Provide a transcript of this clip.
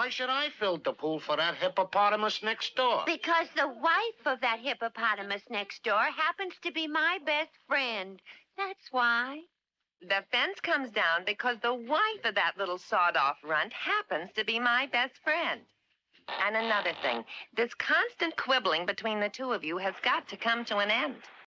Why should I fill the pool for that hippopotamus next door? Because the wife of that hippopotamus next door happens to be my best friend. That's why. The fence comes down because the wife of that little sawed-off runt happens to be my best friend. And another thing, this constant quibbling between the two of you has got to come to an end.